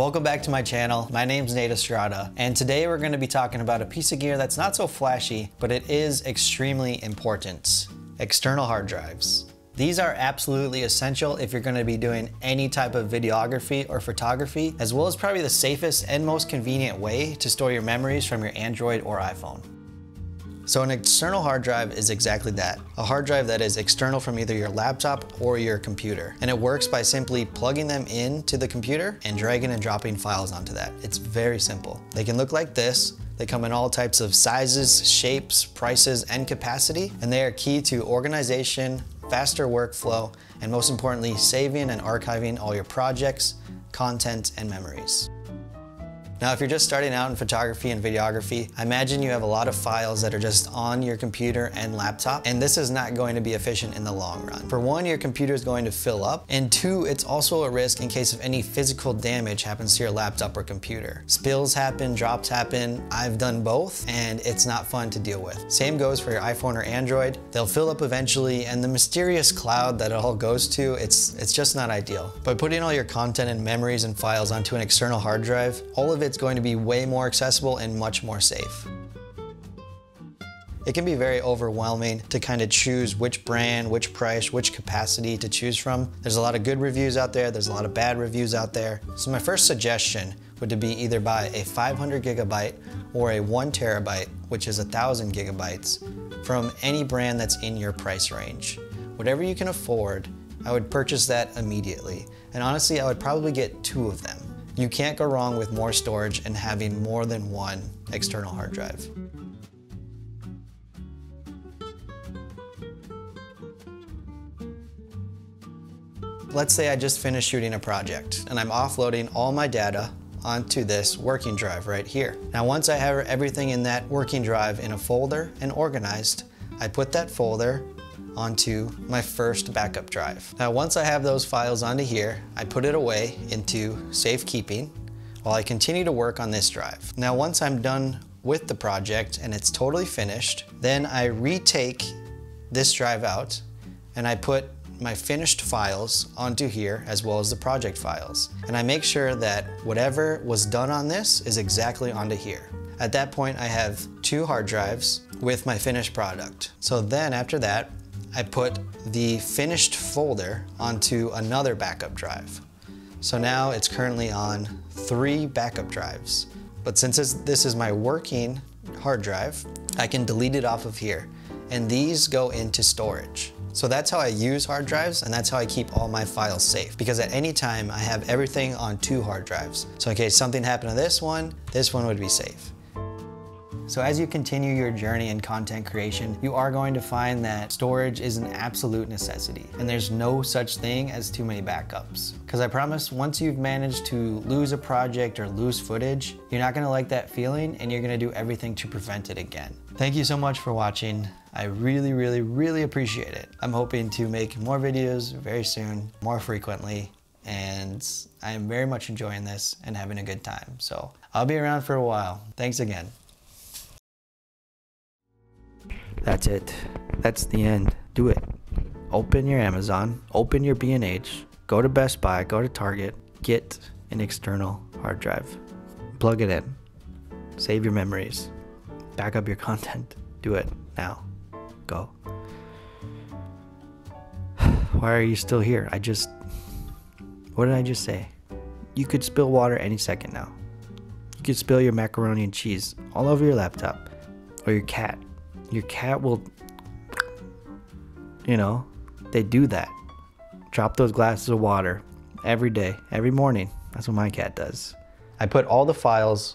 Welcome back to my channel. My name's Nate Estrada, and today we're gonna to be talking about a piece of gear that's not so flashy, but it is extremely important. External hard drives. These are absolutely essential if you're gonna be doing any type of videography or photography, as well as probably the safest and most convenient way to store your memories from your Android or iPhone. So an external hard drive is exactly that. A hard drive that is external from either your laptop or your computer. And it works by simply plugging them into the computer and dragging and dropping files onto that. It's very simple. They can look like this, they come in all types of sizes, shapes, prices, and capacity, and they are key to organization, faster workflow, and most importantly, saving and archiving all your projects, content, and memories. Now, if you're just starting out in photography and videography, I imagine you have a lot of files that are just on your computer and laptop, and this is not going to be efficient in the long run. For one, your computer is going to fill up, and two, it's also a risk in case of any physical damage happens to your laptop or computer. Spills happen, drops happen. I've done both, and it's not fun to deal with. Same goes for your iPhone or Android. They'll fill up eventually, and the mysterious cloud that it all goes to, it's, it's just not ideal. By putting all your content and memories and files onto an external hard drive, all of it it's going to be way more accessible and much more safe. It can be very overwhelming to kind of choose which brand, which price, which capacity to choose from. There's a lot of good reviews out there, there's a lot of bad reviews out there. So my first suggestion would be either buy a 500 gigabyte or a one terabyte, which is a thousand gigabytes, from any brand that's in your price range. Whatever you can afford, I would purchase that immediately. And honestly, I would probably get two of them. You can't go wrong with more storage and having more than one external hard drive. Let's say I just finished shooting a project and I'm offloading all my data onto this working drive right here. Now once I have everything in that working drive in a folder and organized, I put that folder onto my first backup drive. Now once I have those files onto here, I put it away into safekeeping while I continue to work on this drive. Now once I'm done with the project and it's totally finished, then I retake this drive out and I put my finished files onto here as well as the project files. And I make sure that whatever was done on this is exactly onto here. At that point, I have two hard drives with my finished product. So then after that, I put the finished folder onto another backup drive. So now it's currently on three backup drives. But since this is my working hard drive, I can delete it off of here. And these go into storage. So that's how I use hard drives and that's how I keep all my files safe because at any time I have everything on two hard drives. So in case something happened to this one, this one would be safe. So as you continue your journey in content creation, you are going to find that storage is an absolute necessity. And there's no such thing as too many backups. Because I promise, once you've managed to lose a project or lose footage, you're not gonna like that feeling and you're gonna do everything to prevent it again. Thank you so much for watching. I really, really, really appreciate it. I'm hoping to make more videos very soon, more frequently, and I am very much enjoying this and having a good time. So I'll be around for a while. Thanks again. That's it. That's the end. Do it. Open your Amazon, open your B&H, go to Best Buy, go to Target, get an external hard drive. Plug it in. Save your memories. Back up your content. Do it now. Go. Why are you still here? I just. What did I just say? You could spill water any second now. You could spill your macaroni and cheese all over your laptop or your cat your cat will, you know, they do that. Drop those glasses of water every day, every morning. That's what my cat does. I put all the files